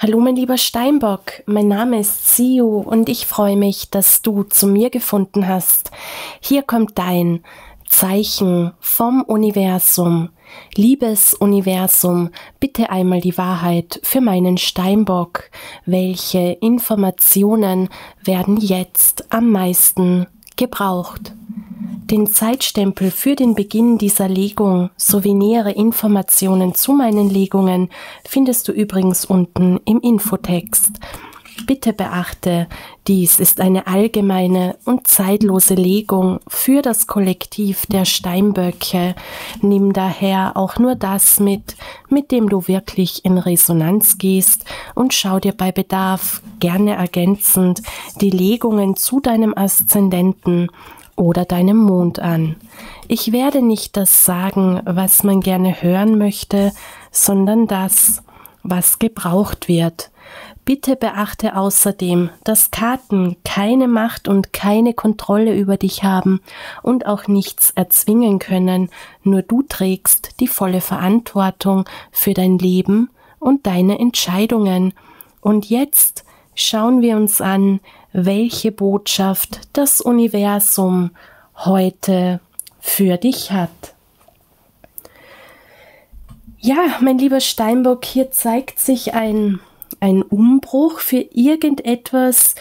Hallo mein lieber Steinbock, mein Name ist Siu und ich freue mich, dass du zu mir gefunden hast. Hier kommt dein Zeichen vom Universum. Liebes Universum, bitte einmal die Wahrheit für meinen Steinbock. Welche Informationen werden jetzt am meisten gebraucht? Den Zeitstempel für den Beginn dieser Legung sowie nähere Informationen zu meinen Legungen findest du übrigens unten im Infotext. Bitte beachte, dies ist eine allgemeine und zeitlose Legung für das Kollektiv der Steinböcke. Nimm daher auch nur das mit, mit dem du wirklich in Resonanz gehst und schau dir bei Bedarf gerne ergänzend die Legungen zu deinem Aszendenten oder deinem Mond an. Ich werde nicht das sagen, was man gerne hören möchte, sondern das, was gebraucht wird. Bitte beachte außerdem, dass Karten keine Macht und keine Kontrolle über dich haben und auch nichts erzwingen können, nur du trägst die volle Verantwortung für dein Leben und deine Entscheidungen. Und jetzt schauen wir uns an, welche Botschaft das Universum heute für dich hat. Ja, mein lieber Steinbock, hier zeigt sich ein, ein Umbruch für irgendetwas,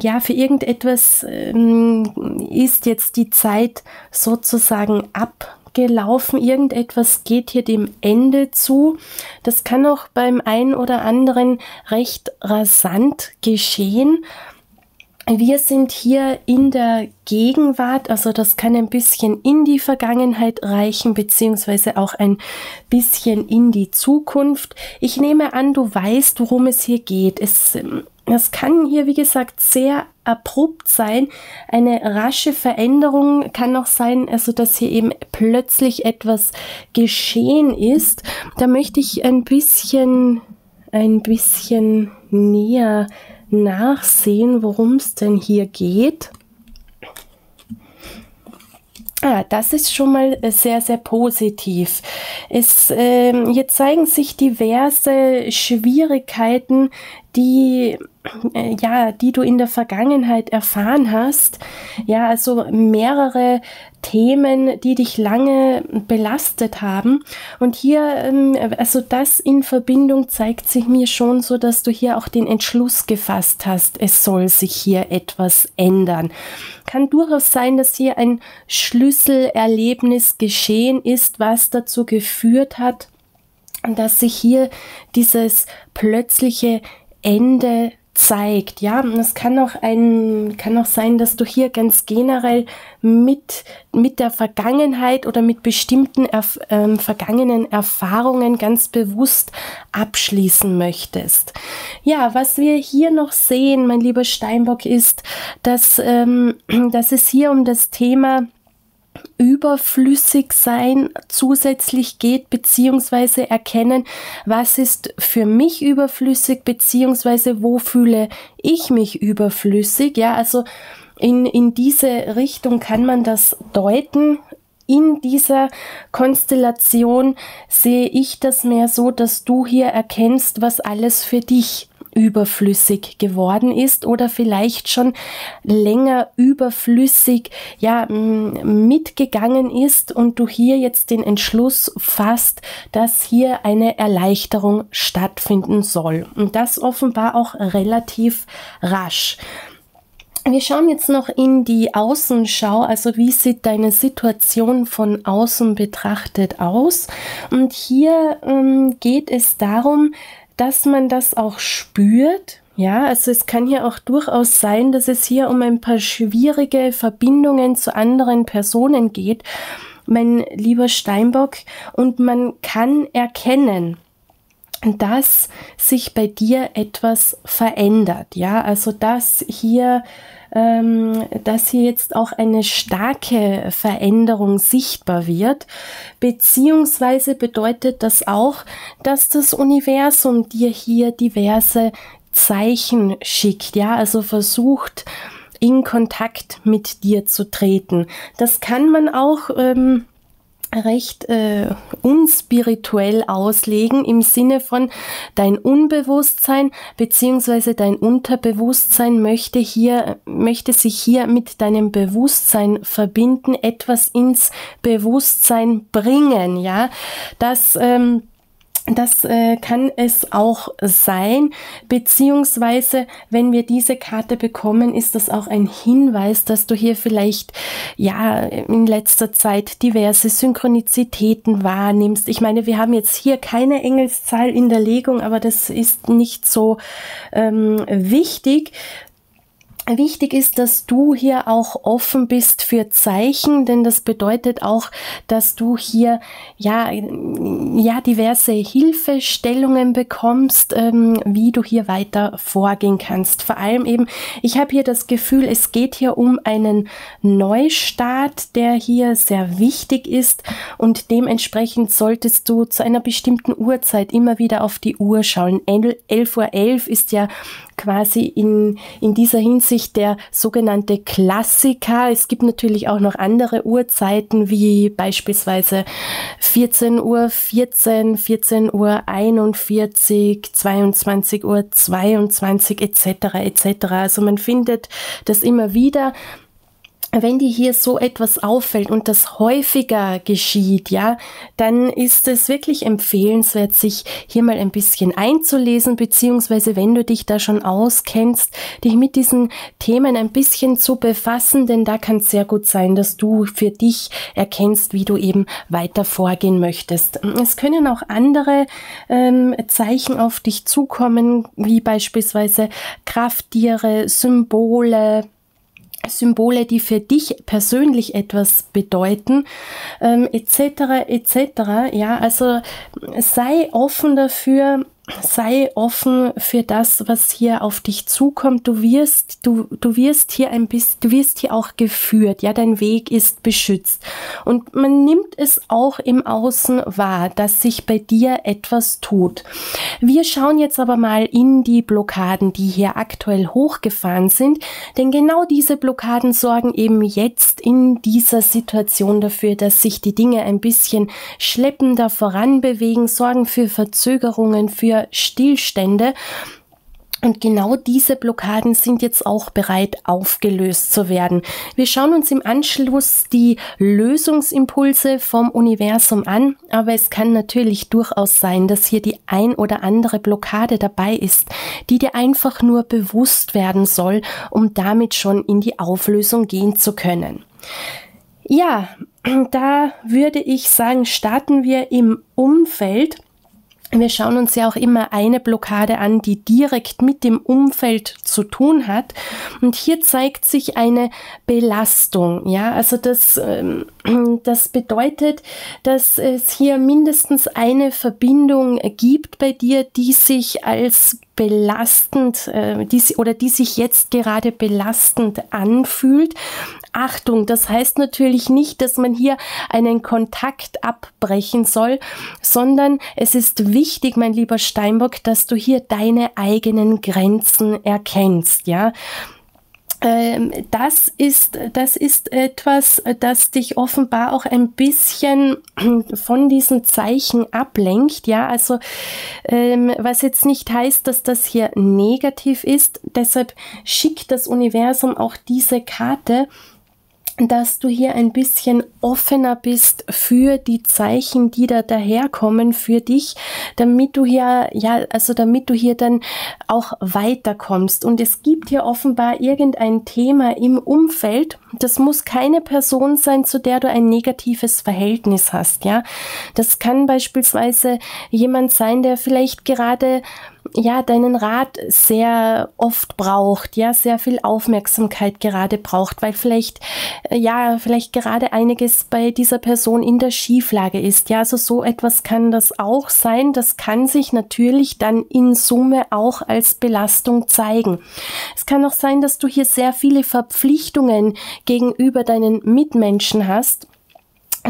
ja, für irgendetwas ähm, ist jetzt die Zeit sozusagen ab gelaufen, irgendetwas geht hier dem Ende zu. Das kann auch beim einen oder anderen recht rasant geschehen. Wir sind hier in der Gegenwart, also das kann ein bisschen in die Vergangenheit reichen, beziehungsweise auch ein bisschen in die Zukunft. Ich nehme an, du weißt, worum es hier geht. Es das kann hier, wie gesagt, sehr abrupt sein. Eine rasche Veränderung kann auch sein, also dass hier eben plötzlich etwas geschehen ist. Da möchte ich ein bisschen, ein bisschen näher nachsehen, worum es denn hier geht. Ah, das ist schon mal sehr, sehr positiv. Es, äh, hier zeigen sich diverse Schwierigkeiten, die äh, ja, die du in der Vergangenheit erfahren hast. Ja, also mehrere Themen, die dich lange belastet haben. Und hier, ähm, also das in Verbindung zeigt sich mir schon so, dass du hier auch den Entschluss gefasst hast, es soll sich hier etwas ändern. Kann durchaus sein, dass hier ein Schlüsselerlebnis geschehen ist, was dazu geführt hat, dass sich hier dieses plötzliche Ende zeigt. Ja, es kann auch ein, kann auch sein, dass du hier ganz generell mit, mit der Vergangenheit oder mit bestimmten erf ähm, vergangenen Erfahrungen ganz bewusst abschließen möchtest. Ja, was wir hier noch sehen, mein lieber Steinbock, ist, dass, ähm, dass es hier um das Thema überflüssig sein zusätzlich geht, beziehungsweise erkennen, was ist für mich überflüssig, beziehungsweise wo fühle ich mich überflüssig. Ja, also in, in diese Richtung kann man das deuten. In dieser Konstellation sehe ich das mehr so, dass du hier erkennst, was alles für dich überflüssig geworden ist oder vielleicht schon länger überflüssig ja mitgegangen ist und du hier jetzt den Entschluss fasst, dass hier eine Erleichterung stattfinden soll und das offenbar auch relativ rasch. Wir schauen jetzt noch in die Außenschau, also wie sieht deine Situation von außen betrachtet aus. Und hier ähm, geht es darum, dass man das auch spürt. Ja, also es kann hier auch durchaus sein, dass es hier um ein paar schwierige Verbindungen zu anderen Personen geht, mein lieber Steinbock, und man kann erkennen, dass sich bei dir etwas verändert. Ja, also dass hier dass hier jetzt auch eine starke Veränderung sichtbar wird, beziehungsweise bedeutet das auch, dass das Universum dir hier diverse Zeichen schickt, ja, also versucht, in Kontakt mit dir zu treten. Das kann man auch ähm, recht äh, unspirituell auslegen im Sinne von dein Unbewusstsein beziehungsweise dein Unterbewusstsein möchte hier möchte sich hier mit deinem Bewusstsein verbinden, etwas ins Bewusstsein bringen, ja, das ähm, das äh, kann es auch sein, beziehungsweise wenn wir diese Karte bekommen, ist das auch ein Hinweis, dass du hier vielleicht ja in letzter Zeit diverse Synchronizitäten wahrnimmst. Ich meine, wir haben jetzt hier keine Engelszahl in der Legung, aber das ist nicht so ähm, wichtig, Wichtig ist, dass du hier auch offen bist für Zeichen, denn das bedeutet auch, dass du hier ja, ja diverse Hilfestellungen bekommst, ähm, wie du hier weiter vorgehen kannst. Vor allem eben, ich habe hier das Gefühl, es geht hier um einen Neustart, der hier sehr wichtig ist und dementsprechend solltest du zu einer bestimmten Uhrzeit immer wieder auf die Uhr schauen. 11.11 Uhr .11 ist ja quasi in, in dieser Hinsicht der sogenannte Klassiker. Es gibt natürlich auch noch andere Uhrzeiten, wie beispielsweise 14 Uhr 14, 14 Uhr 41, 22 Uhr 22 etc. etc. Also man findet das immer wieder wenn dir hier so etwas auffällt und das häufiger geschieht, ja, dann ist es wirklich empfehlenswert, sich hier mal ein bisschen einzulesen, beziehungsweise wenn du dich da schon auskennst, dich mit diesen Themen ein bisschen zu befassen, denn da kann es sehr gut sein, dass du für dich erkennst, wie du eben weiter vorgehen möchtest. Es können auch andere ähm, Zeichen auf dich zukommen, wie beispielsweise Krafttiere, Symbole, Symbole, die für dich persönlich etwas bedeuten, ähm, etc. etc. Ja, also sei offen dafür, sei offen für das, was hier auf dich zukommt. Du wirst, du, du wirst hier ein bisschen, du wirst hier auch geführt. Ja, dein Weg ist beschützt. Und man nimmt es auch im Außen wahr, dass sich bei dir etwas tut. Wir schauen jetzt aber mal in die Blockaden, die hier aktuell hochgefahren sind. Denn genau diese Blockaden sorgen eben jetzt in dieser Situation dafür, dass sich die Dinge ein bisschen schleppender voranbewegen, sorgen für Verzögerungen, für für Stillstände. Und genau diese Blockaden sind jetzt auch bereit aufgelöst zu werden. Wir schauen uns im Anschluss die Lösungsimpulse vom Universum an, aber es kann natürlich durchaus sein, dass hier die ein oder andere Blockade dabei ist, die dir einfach nur bewusst werden soll, um damit schon in die Auflösung gehen zu können. Ja, da würde ich sagen, starten wir im Umfeld wir schauen uns ja auch immer eine Blockade an, die direkt mit dem Umfeld zu tun hat. Und hier zeigt sich eine Belastung. Ja, also das, ähm, das bedeutet, dass es hier mindestens eine Verbindung gibt bei dir, die sich als belastend, äh, die, oder die sich jetzt gerade belastend anfühlt. Achtung, das heißt natürlich nicht, dass man hier einen Kontakt abbrechen soll, sondern es ist wichtig, mein lieber Steinbock, dass du hier deine eigenen Grenzen erkennst, ja das ist, das ist etwas, das dich offenbar auch ein bisschen von diesen Zeichen ablenkt. Ja, also ähm, was jetzt nicht heißt, dass das hier negativ ist. Deshalb schickt das Universum auch diese Karte dass du hier ein bisschen offener bist für die Zeichen, die da daherkommen für dich, damit du hier, ja, also damit du hier dann auch weiterkommst. Und es gibt hier offenbar irgendein Thema im Umfeld. Das muss keine Person sein, zu der du ein negatives Verhältnis hast, ja. Das kann beispielsweise jemand sein, der vielleicht gerade ja, deinen Rat sehr oft braucht, ja, sehr viel Aufmerksamkeit gerade braucht, weil vielleicht, äh, ja, vielleicht gerade einiges bei dieser Person in der Schieflage ist. Ja, also so etwas kann das auch sein. Das kann sich natürlich dann in Summe auch als Belastung zeigen. Es kann auch sein, dass du hier sehr viele Verpflichtungen gegenüber deinen Mitmenschen hast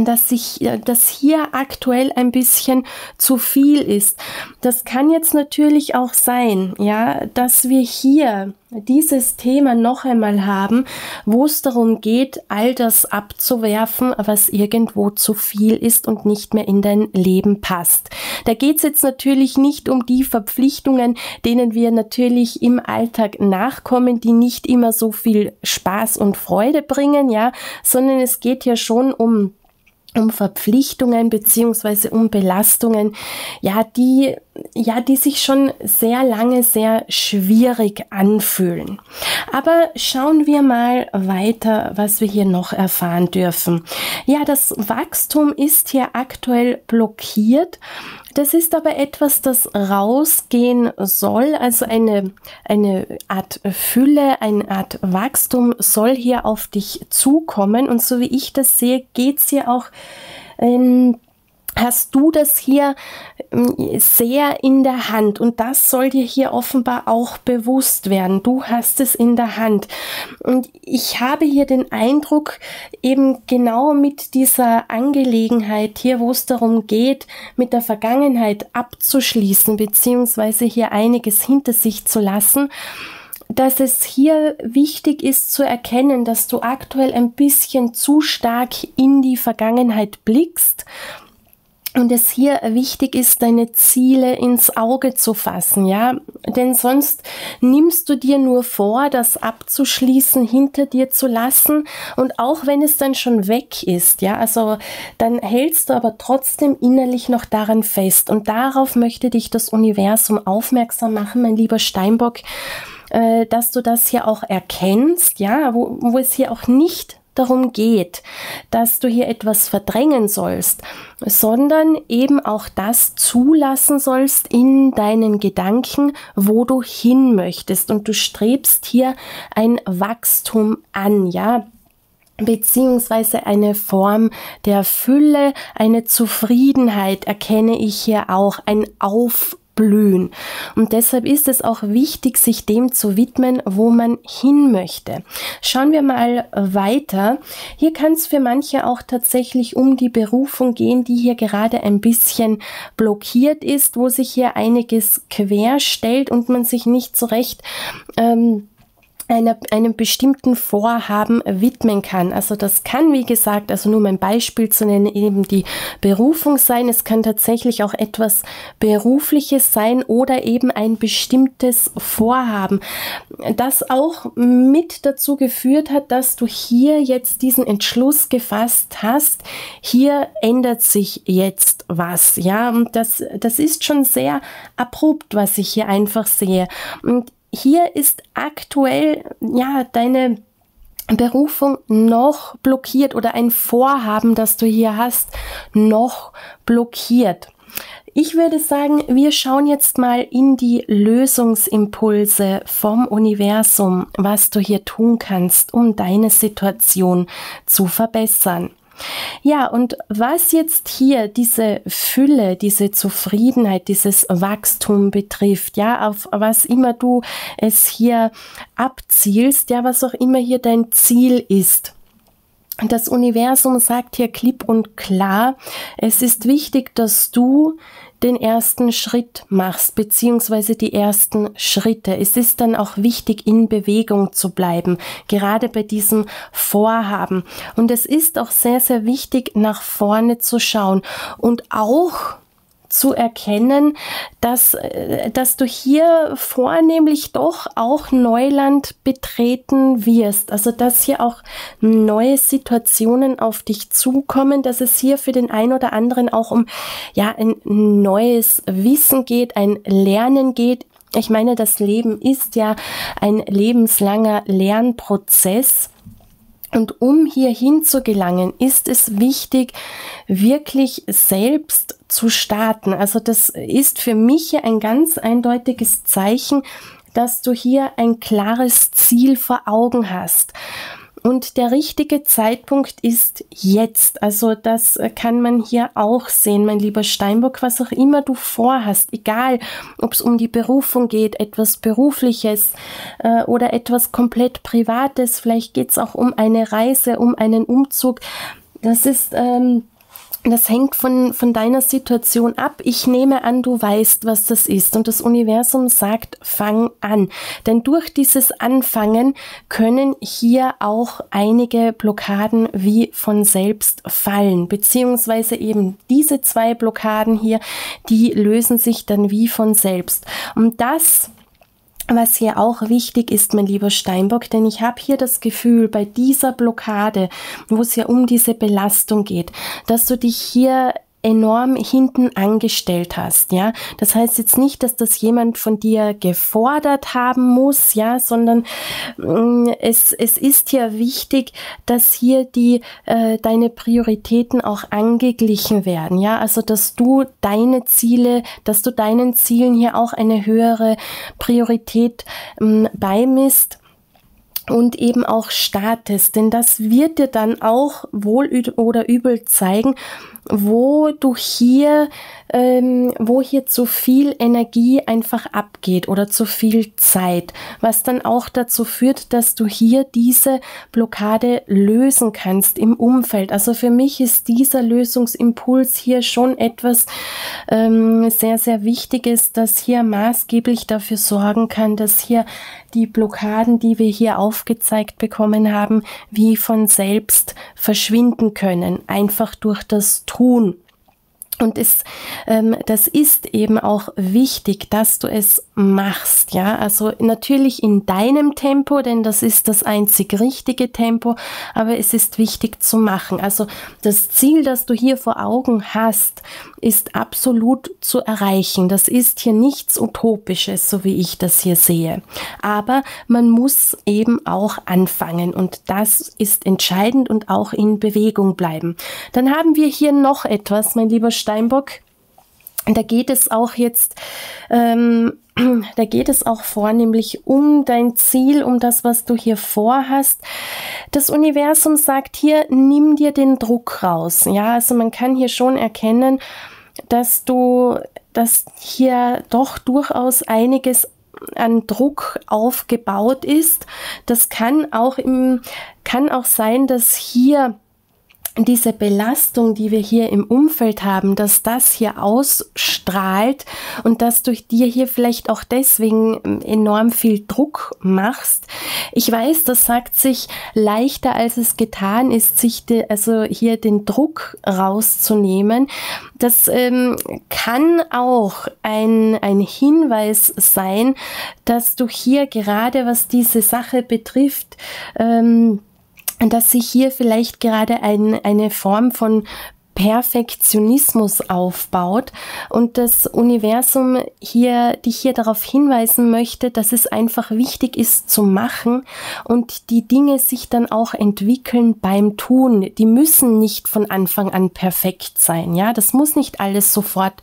dass sich, äh, dass hier aktuell ein bisschen zu viel ist. Das kann jetzt natürlich auch sein, ja, dass wir hier dieses Thema noch einmal haben, wo es darum geht, all das abzuwerfen, was irgendwo zu viel ist und nicht mehr in dein Leben passt. Da geht es jetzt natürlich nicht um die Verpflichtungen, denen wir natürlich im Alltag nachkommen, die nicht immer so viel Spaß und Freude bringen, ja, sondern es geht ja schon um um Verpflichtungen beziehungsweise um Belastungen, ja, die, ja, die sich schon sehr lange sehr schwierig anfühlen. Aber schauen wir mal weiter, was wir hier noch erfahren dürfen. Ja, das Wachstum ist hier aktuell blockiert das ist aber etwas, das rausgehen soll, also eine, eine Art Fülle, eine Art Wachstum soll hier auf dich zukommen. Und so wie ich das sehe, geht es hier auch in hast du das hier ähm, sehr in der Hand und das soll dir hier offenbar auch bewusst werden. Du hast es in der Hand. Und ich habe hier den Eindruck, eben genau mit dieser Angelegenheit hier, wo es darum geht, mit der Vergangenheit abzuschließen, beziehungsweise hier einiges hinter sich zu lassen, dass es hier wichtig ist zu erkennen, dass du aktuell ein bisschen zu stark in die Vergangenheit blickst und es hier wichtig ist, deine Ziele ins Auge zu fassen, ja, denn sonst nimmst du dir nur vor, das abzuschließen, hinter dir zu lassen. Und auch wenn es dann schon weg ist, ja, also dann hältst du aber trotzdem innerlich noch daran fest. Und darauf möchte dich das Universum aufmerksam machen, mein lieber Steinbock, äh, dass du das hier auch erkennst, ja, wo, wo es hier auch nicht darum geht, dass du hier etwas verdrängen sollst, sondern eben auch das zulassen sollst in deinen Gedanken, wo du hin möchtest. Und du strebst hier ein Wachstum an, ja beziehungsweise eine Form der Fülle, eine Zufriedenheit erkenne ich hier auch, ein Auf blühen. Und deshalb ist es auch wichtig, sich dem zu widmen, wo man hin möchte. Schauen wir mal weiter. Hier kann es für manche auch tatsächlich um die Berufung gehen, die hier gerade ein bisschen blockiert ist, wo sich hier einiges quer stellt und man sich nicht so recht ähm, einer, einem bestimmten Vorhaben widmen kann. Also das kann, wie gesagt, also nur mein Beispiel zu nennen, eben die Berufung sein. Es kann tatsächlich auch etwas Berufliches sein oder eben ein bestimmtes Vorhaben, das auch mit dazu geführt hat, dass du hier jetzt diesen Entschluss gefasst hast. Hier ändert sich jetzt was. Ja, und das, das ist schon sehr abrupt, was ich hier einfach sehe. Und hier ist aktuell ja deine Berufung noch blockiert oder ein Vorhaben, das du hier hast, noch blockiert. Ich würde sagen, wir schauen jetzt mal in die Lösungsimpulse vom Universum, was du hier tun kannst, um deine Situation zu verbessern. Ja, und was jetzt hier diese Fülle, diese Zufriedenheit, dieses Wachstum betrifft, ja, auf was immer du es hier abzielst, ja, was auch immer hier dein Ziel ist. Das Universum sagt hier klipp und klar, es ist wichtig, dass du den ersten Schritt machst, beziehungsweise die ersten Schritte. Es ist dann auch wichtig, in Bewegung zu bleiben, gerade bei diesem Vorhaben. Und es ist auch sehr, sehr wichtig, nach vorne zu schauen und auch zu erkennen, dass, äh, dass du hier vornehmlich doch auch Neuland betreten wirst. Also dass hier auch neue Situationen auf dich zukommen, dass es hier für den einen oder anderen auch um ja ein neues Wissen geht, ein Lernen geht. Ich meine, das Leben ist ja ein lebenslanger Lernprozess. Und um hierhin zu gelangen, ist es wichtig, wirklich selbst zu starten. Also das ist für mich ein ganz eindeutiges Zeichen, dass du hier ein klares Ziel vor Augen hast. Und der richtige Zeitpunkt ist jetzt. Also das kann man hier auch sehen, mein lieber Steinbock, was auch immer du vorhast, egal ob es um die Berufung geht, etwas Berufliches äh, oder etwas komplett Privates, vielleicht geht es auch um eine Reise, um einen Umzug das ist ähm, das hängt von, von deiner Situation ab. Ich nehme an, du weißt, was das ist. Und das Universum sagt, fang an. Denn durch dieses Anfangen können hier auch einige Blockaden wie von selbst fallen. Beziehungsweise eben diese zwei Blockaden hier, die lösen sich dann wie von selbst. Und das was hier auch wichtig ist, mein lieber Steinbock, denn ich habe hier das Gefühl, bei dieser Blockade, wo es ja um diese Belastung geht, dass du dich hier enorm hinten angestellt hast, ja. Das heißt jetzt nicht, dass das jemand von dir gefordert haben muss, ja, sondern äh, es, es ist ja wichtig, dass hier die äh, deine Prioritäten auch angeglichen werden, ja. Also dass du deine Ziele, dass du deinen Zielen hier auch eine höhere Priorität ähm, beimisst und eben auch startest, denn das wird dir dann auch wohl oder übel zeigen, wo du hier, ähm, wo hier zu viel Energie einfach abgeht oder zu viel Zeit, was dann auch dazu führt, dass du hier diese Blockade lösen kannst im Umfeld. Also für mich ist dieser Lösungsimpuls hier schon etwas ähm, sehr, sehr Wichtiges, das hier maßgeblich dafür sorgen kann, dass hier die Blockaden, die wir hier aufgezeigt bekommen haben, wie von selbst verschwinden können, einfach durch das Tun. Und es, ähm, das ist eben auch wichtig, dass du es machst, ja. Also natürlich in deinem Tempo, denn das ist das einzig richtige Tempo, aber es ist wichtig zu machen. Also das Ziel, das du hier vor Augen hast, ist absolut zu erreichen. Das ist hier nichts Utopisches, so wie ich das hier sehe. Aber man muss eben auch anfangen und das ist entscheidend und auch in Bewegung bleiben. Dann haben wir hier noch etwas, mein lieber Steinbock. Da geht es auch jetzt, ähm, da geht es auch vornehmlich um dein Ziel, um das, was du hier vorhast. Das Universum sagt hier, nimm dir den Druck raus. Ja, also man kann hier schon erkennen, dass du, dass hier doch durchaus einiges an Druck aufgebaut ist. Das kann auch im, kann auch sein, dass hier diese Belastung, die wir hier im Umfeld haben, dass das hier ausstrahlt und dass durch dir hier vielleicht auch deswegen ähm, enorm viel Druck machst. Ich weiß, das sagt sich leichter, als es getan ist, sich de, also hier den Druck rauszunehmen. Das ähm, kann auch ein, ein Hinweis sein, dass du hier gerade, was diese Sache betrifft, ähm, dass sich hier vielleicht gerade ein, eine Form von Perfektionismus aufbaut und das Universum hier dich hier darauf hinweisen möchte, dass es einfach wichtig ist zu machen und die Dinge sich dann auch entwickeln beim Tun. Die müssen nicht von Anfang an perfekt sein, ja? Das muss nicht alles sofort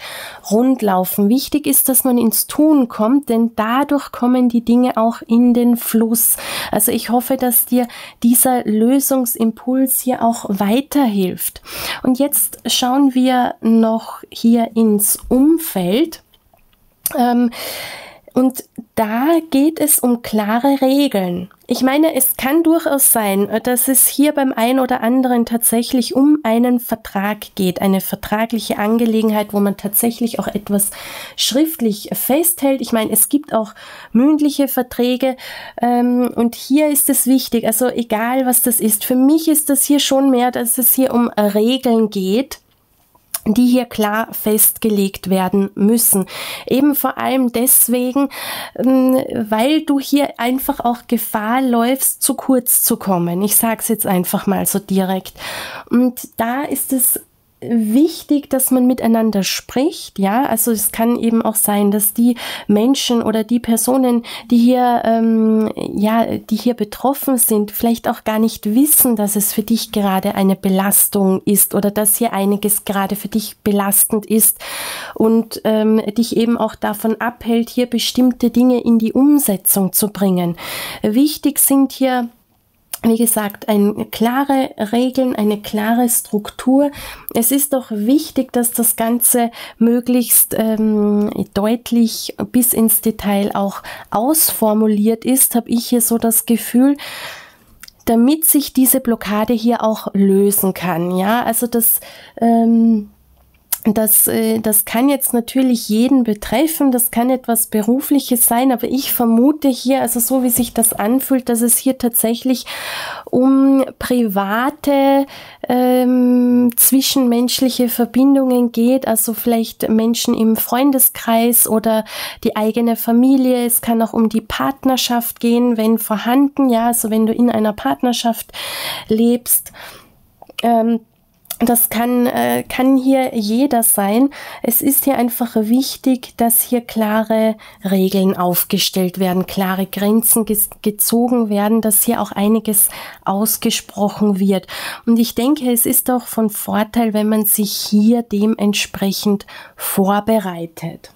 rundlaufen. Wichtig ist, dass man ins Tun kommt, denn dadurch kommen die Dinge auch in den Fluss. Also ich hoffe, dass dir dieser Lösungsimpuls hier auch weiterhilft. Und jetzt Jetzt schauen wir noch hier ins Umfeld. Ähm, und da geht es um klare Regeln. Ich meine, es kann durchaus sein, dass es hier beim einen oder anderen tatsächlich um einen Vertrag geht, eine vertragliche Angelegenheit, wo man tatsächlich auch etwas schriftlich festhält. Ich meine, es gibt auch mündliche Verträge ähm, und hier ist es wichtig, also egal was das ist, für mich ist das hier schon mehr, dass es hier um Regeln geht die hier klar festgelegt werden müssen. Eben vor allem deswegen, ähm, weil du hier einfach auch Gefahr läufst, zu kurz zu kommen. Ich sage es jetzt einfach mal so direkt. Und da ist es wichtig, dass man miteinander spricht, ja. Also es kann eben auch sein, dass die Menschen oder die Personen, die hier, ähm, ja, die hier betroffen sind, vielleicht auch gar nicht wissen, dass es für dich gerade eine Belastung ist oder dass hier einiges gerade für dich belastend ist und ähm, dich eben auch davon abhält, hier bestimmte Dinge in die Umsetzung zu bringen. Wichtig sind hier wie gesagt, ein klare Regeln, eine klare Struktur. Es ist doch wichtig, dass das Ganze möglichst ähm, deutlich bis ins Detail auch ausformuliert ist, habe ich hier so das Gefühl damit sich diese Blockade hier auch lösen kann. Ja, also das ähm, das, äh, das kann jetzt natürlich jeden betreffen, das kann etwas Berufliches sein, aber ich vermute hier, also so wie sich das anfühlt, dass es hier tatsächlich um private ähm, zwischenmenschliche Verbindungen geht, also vielleicht Menschen im Freundeskreis oder die eigene Familie. Es kann auch um die Partnerschaft gehen, wenn vorhanden, ja, also wenn du in einer Partnerschaft lebst. Ähm, das kann, äh, kann hier jeder sein. Es ist hier einfach wichtig, dass hier klare Regeln aufgestellt werden, klare Grenzen ge gezogen werden, dass hier auch einiges ausgesprochen wird. Und ich denke, es ist auch von Vorteil, wenn man sich hier dementsprechend vorbereitet.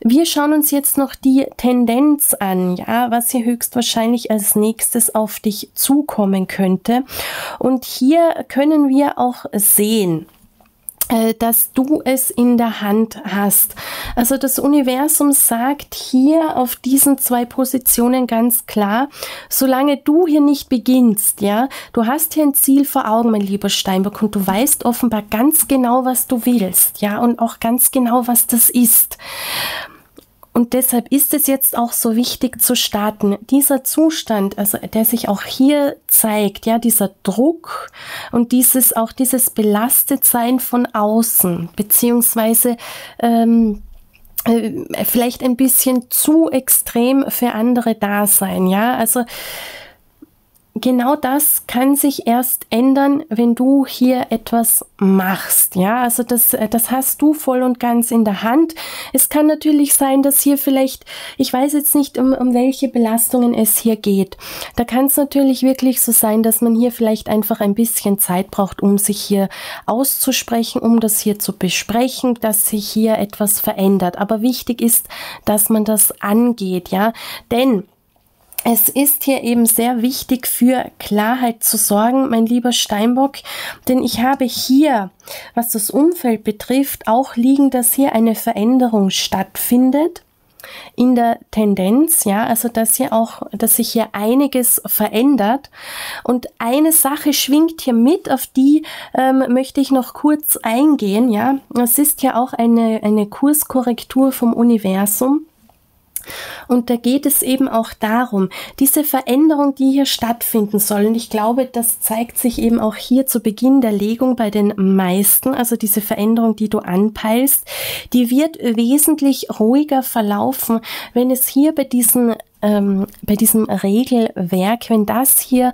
Wir schauen uns jetzt noch die Tendenz an, ja, was hier höchstwahrscheinlich als nächstes auf dich zukommen könnte. Und hier können wir auch sehen, dass du es in der Hand hast. Also das Universum sagt hier auf diesen zwei Positionen ganz klar, solange du hier nicht beginnst, ja, du hast hier ein Ziel vor Augen, mein lieber Steinbock, und du weißt offenbar ganz genau, was du willst, ja, und auch ganz genau, was das ist. Und deshalb ist es jetzt auch so wichtig zu starten. Dieser Zustand, also der sich auch hier zeigt, ja, dieser Druck und dieses auch dieses Belastetsein von außen, beziehungsweise ähm, äh, vielleicht ein bisschen zu extrem für andere da sein, ja, also genau das kann sich erst ändern, wenn du hier etwas machst. Ja, also das, äh, das hast du voll und ganz in der Hand. Es kann natürlich sein, dass hier vielleicht, ich weiß jetzt nicht, um, um welche Belastungen es hier geht. Da kann es natürlich wirklich so sein, dass man hier vielleicht einfach ein bisschen Zeit braucht, um sich hier auszusprechen, um das hier zu besprechen, dass sich hier etwas verändert. Aber wichtig ist, dass man das angeht, ja, denn es ist hier eben sehr wichtig für Klarheit zu sorgen, mein lieber Steinbock, denn ich habe hier, was das Umfeld betrifft, auch liegen, dass hier eine Veränderung stattfindet in der Tendenz, ja, also dass hier auch, dass sich hier einiges verändert. Und eine Sache schwingt hier mit, auf die ähm, möchte ich noch kurz eingehen, ja. Es ist ja auch eine, eine Kurskorrektur vom Universum. Und da geht es eben auch darum, diese Veränderung, die hier stattfinden soll, und ich glaube, das zeigt sich eben auch hier zu Beginn der Legung bei den meisten, also diese Veränderung, die du anpeilst, die wird wesentlich ruhiger verlaufen, wenn es hier bei diesen ähm, bei diesem Regelwerk, wenn das hier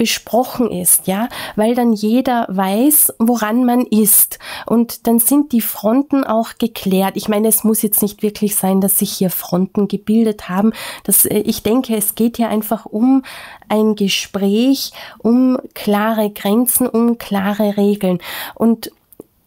besprochen ist, ja, weil dann jeder weiß, woran man ist und dann sind die Fronten auch geklärt. Ich meine, es muss jetzt nicht wirklich sein, dass sich hier Fronten gebildet haben. Das, äh, ich denke, es geht hier einfach um ein Gespräch, um klare Grenzen, um klare Regeln und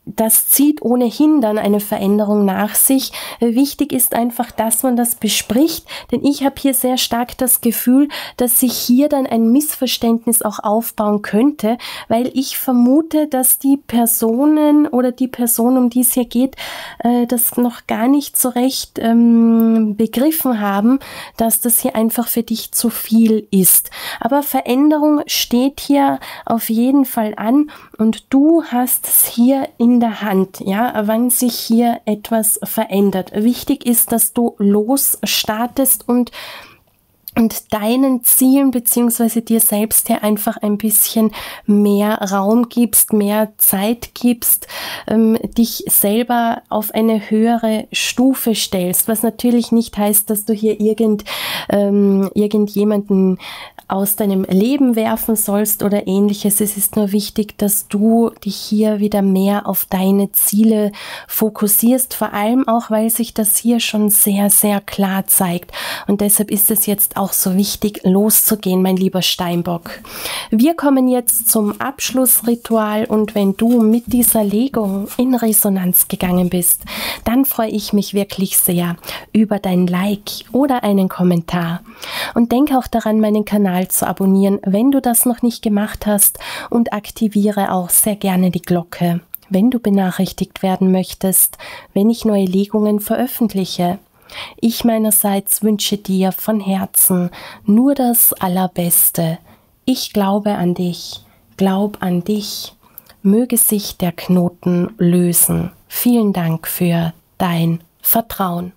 das zieht ohnehin dann eine Veränderung nach sich. Wichtig ist einfach, dass man das bespricht, denn ich habe hier sehr stark das Gefühl, dass sich hier dann ein Missverständnis auch aufbauen könnte, weil ich vermute, dass die Personen oder die Person, um die es hier geht, äh, das noch gar nicht so recht ähm, begriffen haben, dass das hier einfach für dich zu viel ist. Aber Veränderung steht hier auf jeden Fall an und du hast es hier in in der Hand, ja, wann sich hier etwas verändert. Wichtig ist, dass du losstartest und und deinen Zielen beziehungsweise dir selbst hier einfach ein bisschen mehr Raum gibst, mehr Zeit gibst, ähm, dich selber auf eine höhere Stufe stellst, was natürlich nicht heißt, dass du hier irgend, ähm, irgendjemanden aus deinem Leben werfen sollst oder ähnliches. Es ist nur wichtig, dass du dich hier wieder mehr auf deine Ziele fokussierst, vor allem auch, weil sich das hier schon sehr, sehr klar zeigt. Und deshalb ist es jetzt auch so wichtig, loszugehen, mein lieber Steinbock. Wir kommen jetzt zum Abschlussritual und wenn du mit dieser Legung in Resonanz gegangen bist, dann freue ich mich wirklich sehr über dein Like oder einen Kommentar. Und denke auch daran, meinen Kanal zu abonnieren, wenn du das noch nicht gemacht hast und aktiviere auch sehr gerne die Glocke, wenn du benachrichtigt werden möchtest, wenn ich neue Legungen veröffentliche. Ich meinerseits wünsche dir von Herzen nur das Allerbeste. Ich glaube an dich. Glaub an dich. Möge sich der Knoten lösen. Vielen Dank für dein Vertrauen.